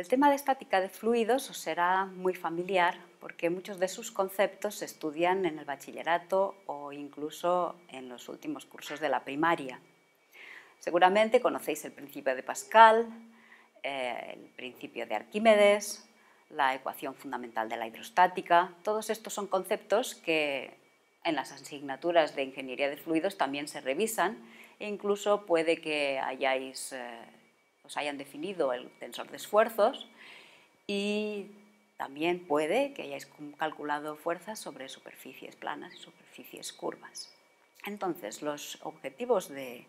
El tema de estática de fluidos os será muy familiar porque muchos de sus conceptos se estudian en el bachillerato o incluso en los últimos cursos de la primaria. Seguramente conocéis el principio de Pascal, eh, el principio de Arquímedes, la ecuación fundamental de la hidrostática. Todos estos son conceptos que en las asignaturas de ingeniería de fluidos también se revisan e incluso puede que hayáis, eh, os hayan definido el tensor de esfuerzos y también puede que hayáis calculado fuerzas sobre superficies planas y superficies curvas. Entonces, los objetivos de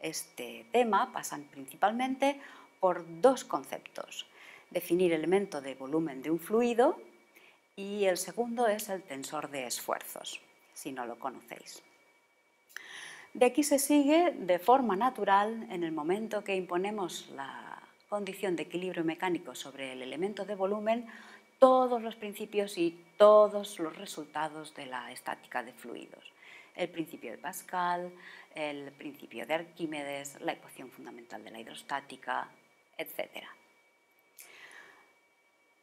este tema pasan principalmente por dos conceptos. Definir el elemento de volumen de un fluido y el segundo es el tensor de esfuerzos, si no lo conocéis. De aquí se sigue de forma natural en el momento que imponemos la condición de equilibrio mecánico sobre el elemento de volumen todos los principios y todos los resultados de la estática de fluidos. El principio de Pascal, el principio de Arquímedes, la ecuación fundamental de la hidrostática, etc.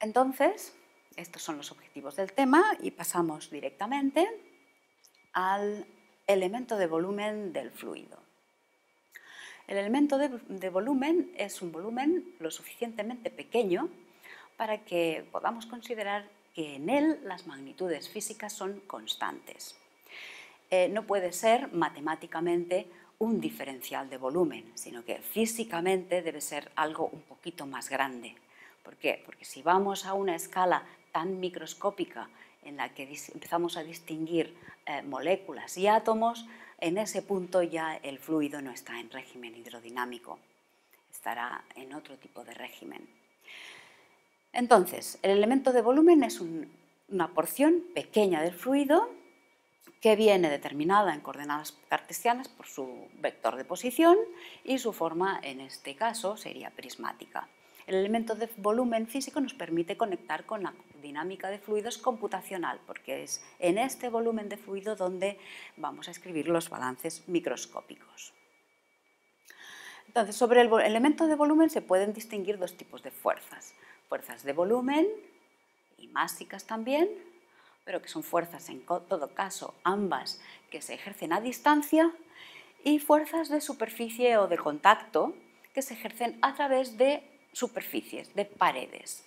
Entonces, estos son los objetivos del tema y pasamos directamente al elemento de volumen del fluido. El elemento de, volumen es un volumen lo suficientemente pequeño para que podamos considerar que en él las magnitudes físicas son constantes. Eh, no puede ser matemáticamente un diferencial de volumen, sino que físicamente debe ser algo un poquito más grande. ¿Por qué? Porque si vamos a una escala tan microscópica en la que empezamos a distinguir eh, moléculas y átomos, en ese punto ya el fluido no está en régimen hidrodinámico, estará en otro tipo de régimen. Entonces, el elemento de volumen es una porción pequeña del fluido que viene determinada en coordenadas cartesianas por su vector de posición y su forma, en este caso, sería prismática. El elemento de volumen físico nos permite conectar con la dinámica de fluidos computacional, porque es en este volumen de fluido donde vamos a escribir los balances microscópicos. Entonces, sobre el elemento de volumen se pueden distinguir dos tipos de fuerzas fuerzas de volumen y másicas también, pero que son fuerzas en todo caso ambas que se ejercen a distancia y fuerzas de superficie o de contacto que se ejercen a través de superficies, de paredes.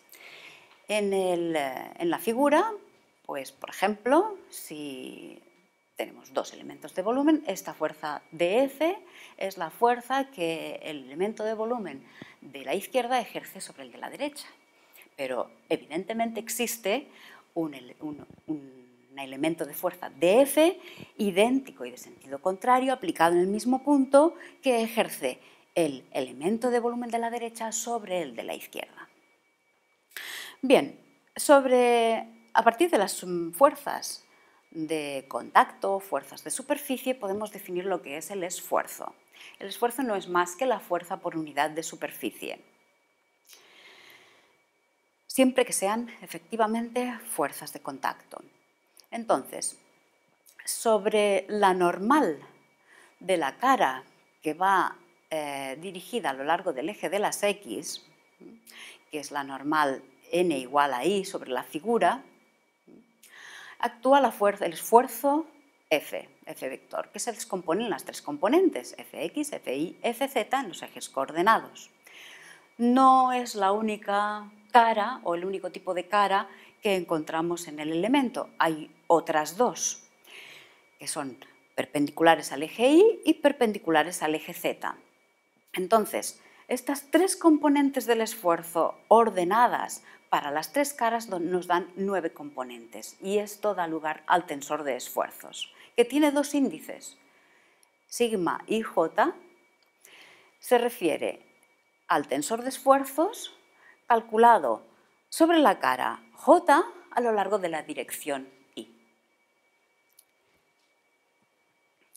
En, en la figura, pues por ejemplo, si tenemos dos elementos de volumen, esta fuerza dF es la fuerza que el elemento de volumen de la izquierda ejerce sobre el de la derecha pero evidentemente existe un, elemento de fuerza dF idéntico y de sentido contrario aplicado en el mismo punto que ejerce el elemento de volumen de la derecha sobre el de la izquierda. Bien, sobre, a partir de las fuerzas de contacto, fuerzas de superficie, podemos definir lo que es el esfuerzo. El esfuerzo no es más que la fuerza por unidad de superficie siempre que sean efectivamente fuerzas de contacto. Entonces, sobre la normal de la cara que va eh, dirigida a lo largo del eje de las X, que es la normal n igual a i sobre la figura, actúa la fuerza, el esfuerzo F, F vector, que se descompone en las tres componentes, Fx, Fi, Fz en los ejes coordenados. No es la única cara o el único tipo de cara que encontramos en el elemento. Hay otras dos, que son perpendiculares al eje Y y perpendiculares al eje Z. Entonces, estas tres componentes del esfuerzo ordenadas para las tres caras nos dan nueve componentes y esto da lugar al tensor de esfuerzos, que tiene dos índices, sigma y j, se refiere al tensor de esfuerzos calculado sobre la cara J a lo largo de la dirección I.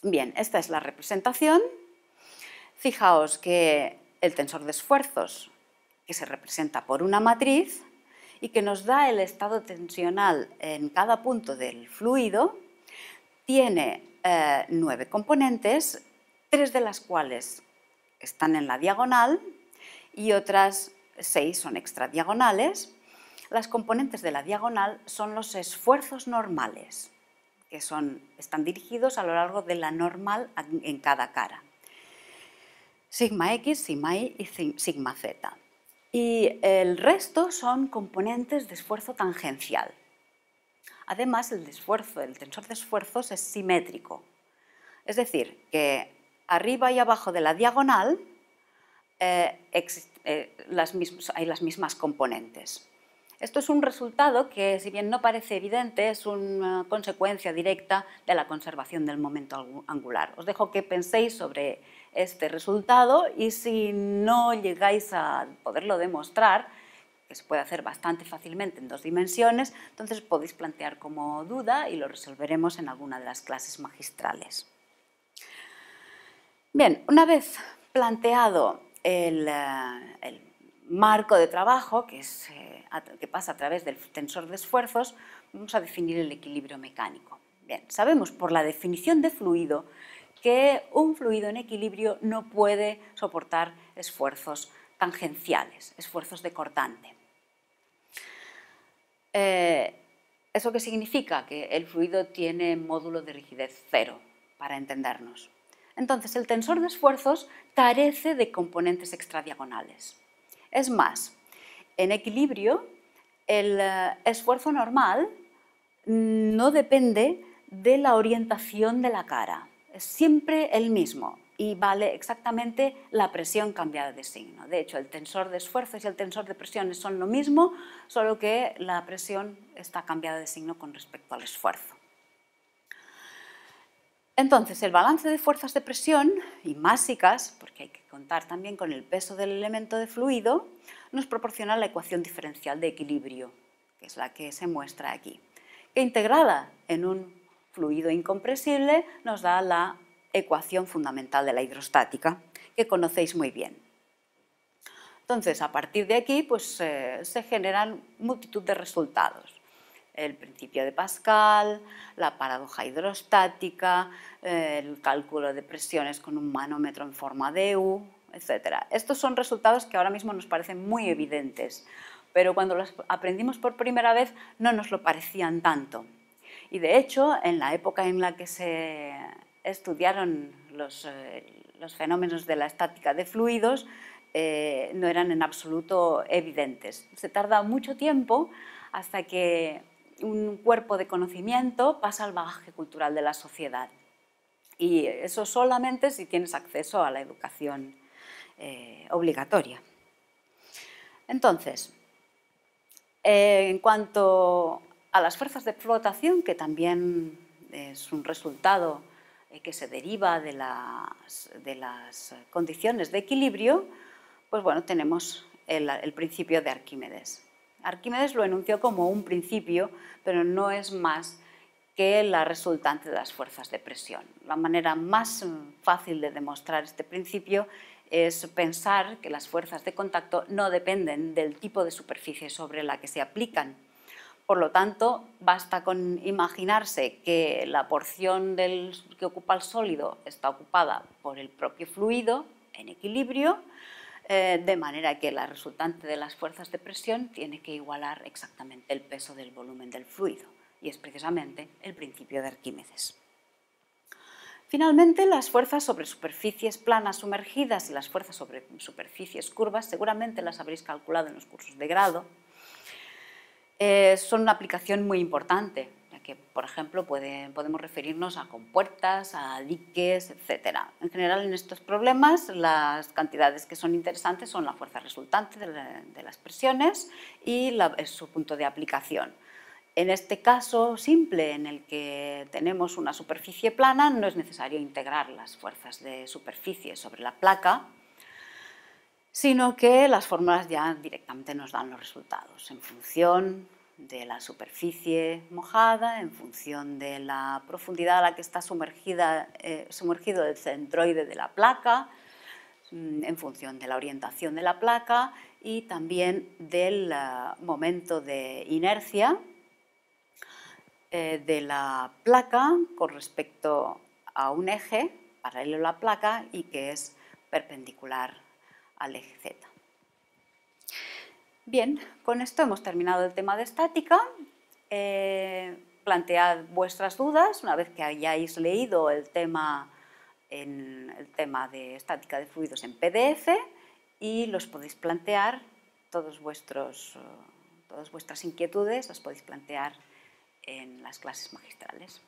Bien, esta es la representación. Fijaos que el tensor de esfuerzos, que se representa por una matriz y que nos da el estado tensional en cada punto del fluido, tiene eh, nueve componentes, tres de las cuales están en la diagonal y otras seis son extradiagonales. Las componentes de la diagonal son los esfuerzos normales, que son, están dirigidos a lo largo de la normal en cada cara. Sigma X, sigma Y y sigma Z. Y el resto son componentes de esfuerzo tangencial. Además, el, esfuerzo, el tensor de esfuerzos es simétrico. Es decir, que arriba y abajo de la diagonal eh, eh, hay las mismas componentes. Esto es un resultado que, si bien no parece evidente, es una consecuencia directa de la conservación del momento angular. Os dejo que penséis sobre este resultado y si no llegáis a poderlo demostrar, que se puede hacer bastante fácilmente en dos dimensiones, entonces podéis plantear como duda y lo resolveremos en alguna de las clases magistrales. Bien, una vez planteado el, eh, marco de trabajo, que, eh, que pasa a través del tensor de esfuerzos, vamos a definir el equilibrio mecánico. Bien, sabemos por la definición de fluido que un fluido en equilibrio no puede soportar esfuerzos tangenciales, esfuerzos de cortante. Eh, ¿Eso qué significa? Que el fluido tiene módulo de rigidez cero, para entendernos. Entonces, el tensor de esfuerzos carece de componentes extradiagonales. Es más, en equilibrio, el eh, esfuerzo normal no depende de la orientación de la cara, es siempre el mismo y vale exactamente la presión cambiada de signo. De hecho, el tensor de esfuerzos y el tensor de presiones son lo mismo, solo que la presión está cambiada de signo con respecto al esfuerzo. Entonces, el balance de fuerzas de presión y másicas, porque hay que contar también con el peso del elemento de fluido, nos proporciona la ecuación diferencial de equilibrio, que es la que se muestra aquí, que integrada en un fluido incompresible nos da la ecuación fundamental de la hidrostática, que conocéis muy bien. Entonces, a partir de aquí, pues, eh, se generan multitud de resultados el principio de Pascal, la paradoja hidrostática, el cálculo de presiones con un manómetro en forma de U, etc. Estos son resultados que ahora mismo nos parecen muy evidentes, pero cuando los aprendimos por primera vez no nos lo parecían tanto. Y de hecho, en la época en la que se estudiaron los, eh, fenómenos de la estática de fluidos, eh, no eran en absoluto evidentes. Se tarda mucho tiempo hasta que un cuerpo de conocimiento pasa al bagaje cultural de la sociedad. Y eso solamente si tienes acceso a la educación eh, obligatoria. Entonces, en cuanto a las fuerzas de flotación, que también es un resultado eh, que se deriva de las, de las, condiciones de equilibrio, pues bueno, tenemos el principio de Arquímedes. Arquímedes lo enunció como un principio, pero no es más que la resultante de las fuerzas de presión. La manera más fácil de demostrar este principio es pensar que las fuerzas de contacto no dependen del tipo de superficie sobre la que se aplican. Por lo tanto, basta con imaginarse que la porción del, que ocupa el sólido está ocupada por el propio fluido en equilibrio eh, de manera que la resultante de las fuerzas de presión tiene que igualar exactamente el peso del volumen del fluido, y es precisamente el principio de Arquímedes. Finalmente, las fuerzas sobre superficies planas sumergidas y las fuerzas sobre superficies curvas, seguramente las habréis calculado en los cursos de grado, eh, son una aplicación muy importante que, por ejemplo, podemos referirnos a compuertas, a diques, etc. En general, en estos problemas, las cantidades que son interesantes son la fuerza resultante de, las presiones y su punto de aplicación. En este caso simple, en el que tenemos una superficie plana, no es necesario integrar las fuerzas de superficie sobre la placa, sino que las fórmulas ya directamente nos dan los resultados en función de la superficie mojada en función de la profundidad a la que está eh, sumergido el centroide de la placa, mm, en función de la orientación de la placa y también del eh, momento de inercia eh, de la placa con respecto a un eje paralelo a la placa y que es perpendicular al eje Z. Bien, con esto hemos terminado el tema de estática. Eh, plantead vuestras dudas una vez que hayáis leído el tema, el tema de estática de fluidos en PDF y los podéis plantear, todos vuestros, todas vuestras inquietudes las podéis plantear en las clases magistrales.